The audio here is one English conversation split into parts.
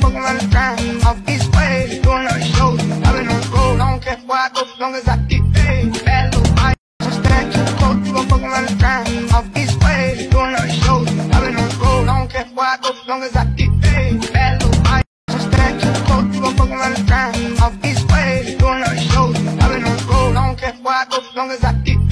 fucking around the time. Off east way, doing a show. I've been on the road, I don't care where I go, as long as I get paid. Bad little I stack you close, you gon' fucking around the time. Off east way, doing a show. I've been on the road, I don't care where I go, as long as I get paid. Bad little I stack you close, you gon' fucking around the time. Off east way, doing a show. I've been on the road, I don't care where I go, as long as I get paid.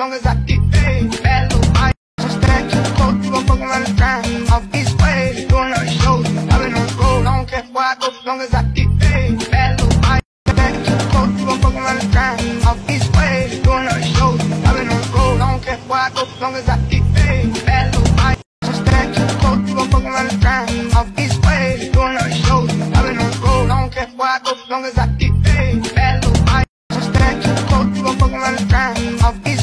Long as I get paid. Bad little I stack you close, you gon' fucking time. Off east way, doing a shows. I've been on the road, I don't care where I go, as long as I get paid. Bad little I stack you close, you gon' fucking time. Off east way, doing a show. I've been on the road, I don't care where I go, as long as I get paid. Bad little I stack you close, you gon' fucking time. Off east way, doing a show. I've been on the road, don't care go, long as I time. Off east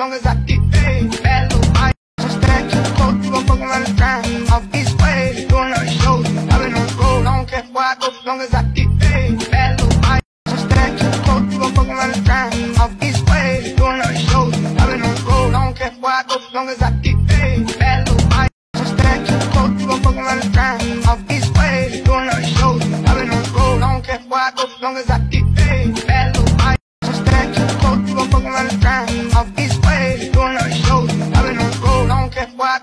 long as I get paid. Bad little I stack you close, you gon' fucking time. Off east way, doing a show. I've been on the road, I don't care where I long as I get paid. Bad little I stack you close, you gon' fucking time. Off east way, doing a show. I've been on the road, I don't care where I go, as long as I get paid. Bad little I stack you close, you gon' fucking time. Off east way, doing a show. I've been on the road, I don't care where I as long as I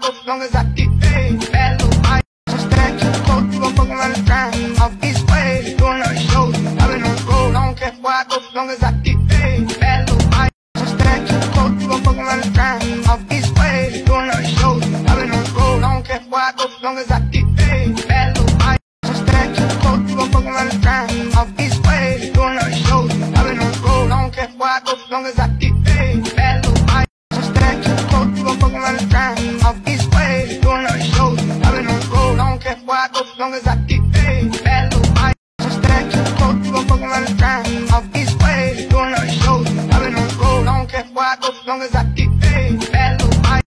as long as I get paid. Bad little I stack you close, you gon' fucking time. Off east way, doing a show. I've been on the road, I don't care where I go, as long as I get paid. Bad little I stack you close, you gon' fucking time. Off east way, doing a show. I've been on the road, I don't care where I go, as long as I get paid. Bad little I stack you close, you gon' fucking time. Off east way, doing a show. I've been on the road, I don't care where I go, as long as I get paid. Long as I get paid. Bad little I stack you close, you gon' fucking around the time. Off east way, doing a show. I've been on the road, I don't care where I go, as long as I get paid. Bad little I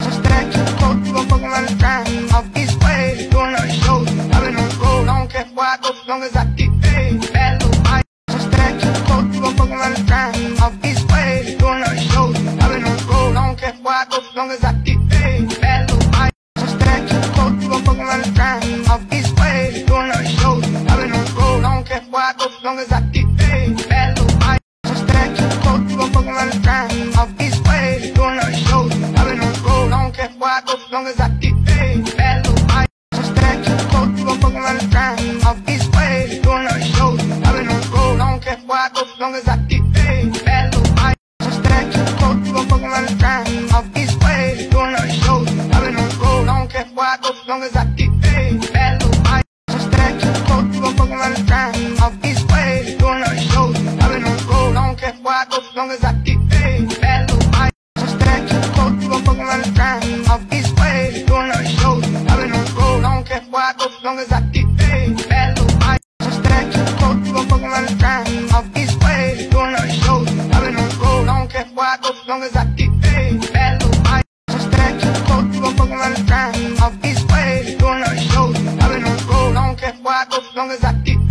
stack you close, you gon' fucking around the time. Off east way, doing a show. I've been on the road, I don't care where I go, as long as I get paid. Bad little I stack you close, you gon' fucking around time. Off east way, doing a show. I've been on the road, I don't care where I go, as long as I get paid. Bad little I stack you close, you gon' fucking around the time. Long as I get paid. Bad little I stack you close, you gon' fucking time. Off east way, doing a show. I've been on the road, I don't care where I go, as long as I get paid. Bad little I stack you close, you gon' fucking time. Off east way, doing a show. I've been on the road, I don't care where I go, as long as I get off these ways, doing all these shows. I've been on the road, I don't care where I oh, go, as long as I get paid. Bad little body, just stay too close, you gon' fuck around and drown. Off these ways, doing all these shows. I've been on the road, I don't care where I oh, go, as long as I get paid. Bad little body, just stay too close, you gon' fuck around and drown. Off these ways, doing all these shows. I've been on the road, I don't care where I oh, go, as long as I get paid.